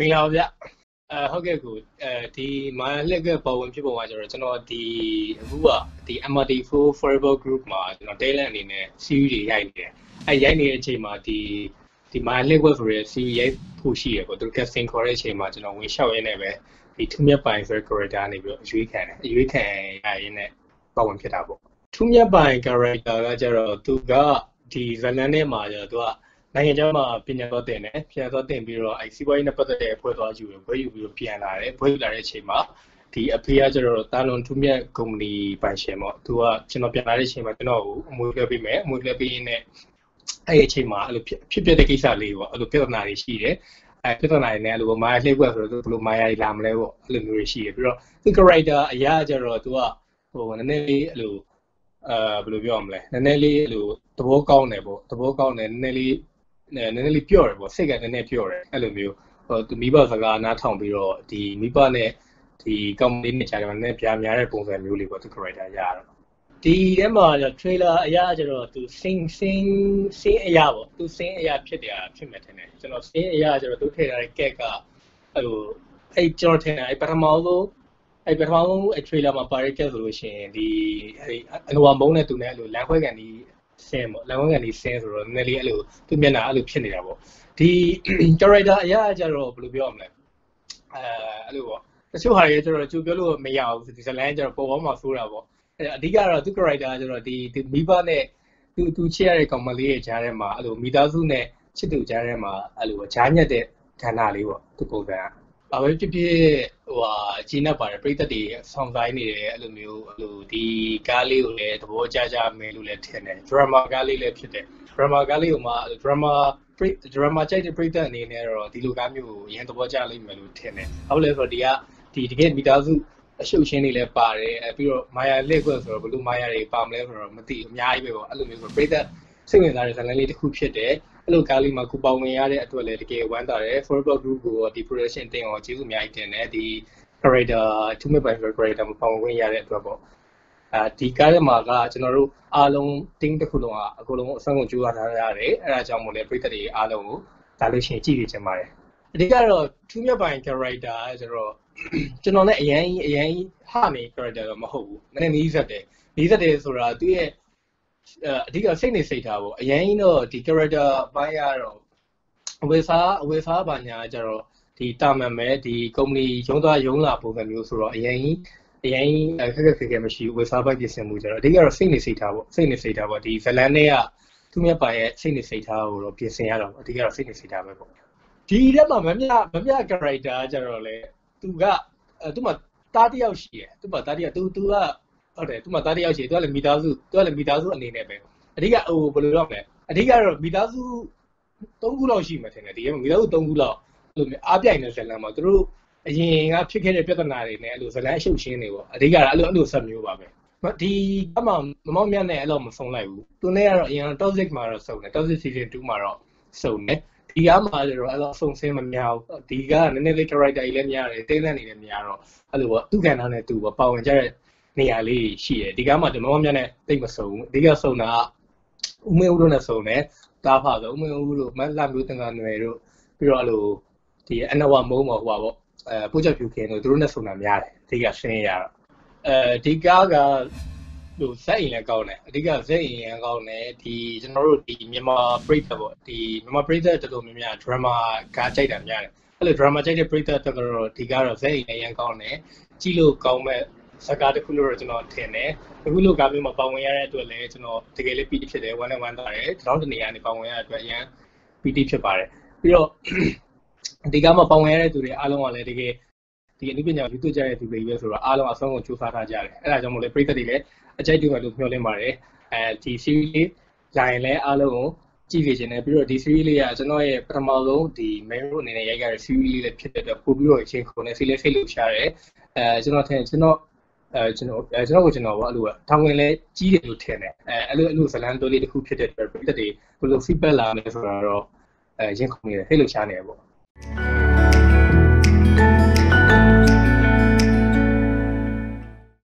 မင်္ဂလာပါဗျအဲဟုတ်ကဲ့ကိုအဲဒီမာလက်ကပေါ်ဝင်ဖြစ်ပုံကကျတော့ကျွန်တော်ဒီအခုကဒီ MRT4 Forever Group မှာကျွန်တော် talent အနေနဲ့ series တွေရိုက်နေတယ်အဲရိုက်နေတဲ့အချိန်မှာဒီဒီ my leg web ဆိုတဲ့ series ရိုက်ဖို့ရှိရပေါ့သူ casting ခေါ်တဲ့အချိန်မှာကျွန်တော်ဝင်လျှောက်ရင်းနဲ့ပဲဒီထူးမြတ်ပိုင်ဆိုတဲ့ character နေပြီးတော့အရွေးခံတယ်အရွေးခံရရင်းနဲ့ပေါ်ဝင်ဖြစ်တာပေါ့ထူးမြတ်ပိုင် character ကကျတော့သူကဒီဇလန်ထဲမှာကျတော့သူက နိုင်ငံခြားမှာပညာတော်တင်တယ်ပြန်တော်တင်ပြီးတော့အဲစီးပွားရေးနဲ့ပတ်သက်တဲ့ဖွဲ့သွားယူရဘွဲယူပြီးတော့ပြန်လာတယ်ဘွဲယူလာတဲ့အချိန်မှာဒီအဖေကကျတော့တာလွန်ထူးမြတ်ကုမ္ပဏီပိုင်ရှင်ပေါ့သူကကျွန်တော်ပြန်လာတဲ့အချိန်မှာကျွန်တော်ကိုအမွေလွှဲပေးမယ်အမွေလွှဲပေးရင်းနဲ့အဲ့ဒီအချိန်မှာအဲ့လိုဖြစ်ဖြစ်တဲ့ကိစ္စလေးပေါ့အဲ့လိုပြဿနာတွေရှိတယ်အဲပြဿနာတွေနဲ့အဲ့လိုမာယာလှည့်ကွက်ဆိုတော့ဘယ်လိုမာယာတွေလာမလဲပေါ့အဲ့လိုမျိုးတွေရှိတယ်ပြီးတော့သူ character အရာကျတော့သူကဟိုနည်းနည်းလေးအဲ့လိုအာဘယ်လိုပြောရမလဲနည်းနည်းလေးအဲ့လိုသဘောကောင်းတယ်ပေါ့သဘောကောင်းတယ်နည်းနည်းလေး နည်းနည်းလေးပြော့တယ်ပေါ့စိတ်ကနည်းနည်းပြော့တယ်အဲ့လိုမျိုးဟိုသူမိဘစကားနားထောင်ပြီးတော့ဒီမိဘနဲ့ဒီကောင်လေးနဲ့ကြားတယ်နည်းနည်းပြားများတဲ့ပုံစံမျိုးလေးပေါ့သူ character ရတာဒီထဲမှာကျ trailer အရာကျတော့သူ sing sing sing အရာပေါ့သူ sing အရာဖြစ်တယ်ဖြစ်မယ်ထင်တယ်ကျွန်တော် sing အရာကျတော့သူထည့်ထားတဲ့ get ကအဲ့လိုအဲ့ကျွန်တော်ထင်တယ်အဲ့ပထမဆုံးအဲ့ပထမဆုံးအဲ့ trailer မှာပါတဲ့ get ဆိုလို့ရှိရင်ဒီအဲ့အလိုဝမုန်းတဲ့သူနဲ့အဲ့လိုလမ်းခွဲကန်ဒီ ဆင်းပေါ့လမ်းဝန်းကန်ဒီဆင်းဆိုတော့နည်းနည်းလေးအဲ့လိုသူမျက်နှာအဲ့လိုဖြစ်နေတာပေါ့ဒီ character အရာကျတော့ဘယ်လိုပြောရမလဲအဲအဲ့လိုပေါ့တချို့ဟာတွေကျတော့ကျူပြောလို့မရဘူးဒီဇလန်ကျတော့ပေါ်ပေါ်မှာဆိုးတာပေါ့အဲအဓိကတော့သူ character ကျတော့ဒီဒီမိဘနဲ့သူသူချစ်ရတဲ့ကောင်မလေးရဲ့ဂျားထဲမှာအဲ့လိုမိသားစုနဲ့ချစ်သူဂျားထဲမှာအဲ့လိုဂျားညက်တဲ့ဌာနလေးပေါ့သူပုံစံက ဘာပဲဖြစ်ဖြစ်ဟိုဟာအကြီးနဲ့ပါတယ်ပြိသက်တွေဆောင်ဆိုင်နေတယ်အဲ့လိုမျိုးအဲ့လိုဒီကားလေးကိုလည်းသဘောကျကျမယ်လို့လည်းထင်တယ် drama ကားလေးလည်းဖြစ်တယ် drama ကားလေးကိုမှ drama drama ကြိုက်တဲ့ပြိသက်အနေနဲ့တော့ဒီလိုကားမျိုးကိုအရင်သဘောကျလိမ့်မယ်လို့ထင်တယ်ဟုတ်လဲဆိုတော့ဒီကဒီတကယ်မိသားစုအရှုပ်ရှင်းတွေလည်းပါတယ်အဲပြီးတော့မာယာလက်ကွက်ဆိုတော့ဘလို့မာယာတွေပါမလဲဆိုတော့မသိအများကြီးပဲပေါ့အဲ့လိုမျိုးဆိုပြိသက်စိတ်ဝင်စားတဲ့ဇာတ်လမ်းလေးတစ်ခုဖြစ်တယ် အဲ့လိုကားလေးမှာကိုပေါဝင်ရတဲ့အတွက်လည်းတကယ်ဝမ်းသာတယ် Forever Group ကိုဒီ production တင်အောင်ကျေးဇူးအများကြီးတင်တယ်ဒီ character two minute by character မှာပေါဝင်ရတဲ့အတွက်ပေါ့အဲဒီကားထဲမှာကကျွန်တော်တို့အားလုံး team တစ်ခုလုံးကအကုန်လုံးအဆင့်ကိုကြိုးစားထားရတယ်အဲ့ဒါကြောင့်မို့လဲပြည်သက်တွေအားလုံးကိုဒါလို့ရှိရင်ကြည့်နေချင်ပါတယ်အဓိကတော့ two minute by character ဆိုတော့ကျွန်တော်လည်းအရင်အရင်ဟာနေ character တော့မဟုတ်ဘူးနည်းနည်းနီးစက်တယ်နီးစက်တယ်ဆိုတာသူ့ရဲ့ အဓိကစိတ်နေစိတ်ထားပေါ့အရင်တော့ဒီ character ဘိုင်းရတော့အဝေစားအဝေစားဘာညာကြတော့ဒီတာမန်ပဲဒီ company ရုံးသွားရုံးလာပုံစံမျိုးဆိုတော့အရင်အရင်ခက်ခက်ခက်ခဲမရှိဘူးဝေစားဘိုက်ပြင်ဆင်မှုကြတော့အဓိကတော့စိတ်နေစိတ်ထားပေါ့စိတ်နေစိတ်ထားပေါ့ဒီဇလန်နဲ့ကသူမြတ်ပါရဲ့စိတ်နေစိတ်ထားကိုတော့ပြင်ဆင်ရတော့အဓိကတော့စိတ်နေစိတ်ထားပဲပေါ့ဒီထဲမှာမမြမမြ character ကြတော့လေသူကသူ့မှာတားတယောက်ရှိတယ်သူ့မှာတားတယောက်သူသူက ဟုတ်တယ်သူမှသားတယောက်ရှိသူကလည်းမိသားစုသူကလည်းမိသားစုအနေနဲ့ပဲအဓိကဟိုဘယ်လိုတော့လဲအဓိကတော့မိသားစု၃ခုလောက်ရှိမှထင်တယ်ဒီကမိသားစု၃ခုလောက်အဲ့လိုမျိုးအားပြိုင်တဲ့ဇလန်မှာသူတို့အရင်ကဖြစ်ခဲ့တဲ့ပြဿနာတွေနဲ့အဲ့လိုဇလန်အရှုပ်ရှင်းတွေပေါ့အဓိကအဲ့လိုအဲ့လိုဆက်မျိုးပါပဲဒီကမှမမောင်မြတ်နဲ့အဲ့လိုမဆုံးလိုက်ဘူးသူနဲ့ကတော့အရင် toxic မှာတော့စုံတယ် toxic season 2မှာတော့စုံတယ်ဒီကမှကျတော့အဲ့လိုစုံစင်းမများဘူးဒီကနည်းနည်းလေး character ကြီးလည်းများတယ်တင်းတဲ့နေလည်းများတော့အဲ့လိုပေါ့သူ့ကဏ္ဍနဲ့သူပေါ့ပါဝင်ကြတဲ့ နေရာလေးရှိတယ်ဒီကားမှာဒီမောင်မြတ်နဲ့တိတ်မစုံဘူးအဓိကစုံတာဦးမင်းဦးတို့နဲ့စုံတယ်တားဖဆိုဦးမင်းဦးတို့မလှမျိုးတင်ကနယ်တို့ပြီးတော့အဲ့လိုဒီအနဝမုံးပေါ့ဟိုပါပေါ့အဲပို့ချက်ဖြူခင်းတို့တို့နဲ့စုံတာများတယ်အဓိကရှင်းရတော့အဲဒီကားကဟိုဇက်အိမ်လည်းကောင်းတယ်အဓိကဇက်အိမ်လည်းကောင်းတယ်ဒီကျွန်တော်တို့ဒီမြန်မာပရိသတ်ပေါ့ဒီမြန်မာပရိသတ်တော်တော်များများ drama ကားကြိုက်တာများတယ်အဲ့လို drama ကြိုက်တဲ့ပရိသတ်တော်တော်ဒီကတော့ဇက်အိမ်လည်းရန်ကောင်းတယ်ကြည့်လို့ကောင်းမဲ့ ဇာကားတစ်ခုလို့တော့ကျွန်တော်ထင်တယ်အခုလိုကားမျိုးမှာပါဝင်ရတဲ့အတွက်လည်းကျွန်တော်တကယ်လေးပီတိဖြစ်တယ်ဝမ်းနဲ့ဝမ်းသာတယ်ဒီလောက်တနေရာနေပါဝင်ရတဲ့အတွက်အရင်ပီတိဖြစ်ပါတယ်ပြီးတော့ဒီကားမှာပါဝင်ရတဲ့သူတွေအားလုံးကလည်းတကယ်ဒီအနည်းပညာယူသွကြတဲ့သူတွေပဲဆိုတော့အားလုံးအဆုံးကိုစူးစမ်းထားကြတယ်အဲ့ဒါကြောင့်မို့လဲပရိသတ်တွေလည်းအကြိုက်တူမယ်လို့မျှော်လင့်ပါတယ်အဲဒီ series လေးလာရင်လည်းအားလုံးကိုကြည့်စေချင်တယ်ပြီးတော့ဒီ series လေးကကျွန်တော်ရဲ့ပထမဆုံးဒီ main role အနေနဲ့ရိုက်ခဲ့တဲ့ series လေးလည်းဖြစ်တဲ့အတွက်ပို့ပြီးတော့အချိန်ခုန်နေစိတ်လေးစိတ်လို့ရှားတယ်အဲကျွန်တော်ထင်ကျွန်တော် အဲကျွန်တော်အဲကျွန်တော်ကိုကျွန်တော်ပေါ့အဲ့လိုထောင်ဝင်လဲကြီးတယ်လို့ထင်တယ်အဲအဲ့လိုအဲ့လိုဇလန်တိုးလေးတစ်ခုဖြစ်တဲ့အတွက်ပြည်သက်တွေဘယ်လို feedback လာမလဲဆိုတော့အဲရင်းခုန်နေတယ်ဟဲ့လို့ရှားနေတယ်ပေါ့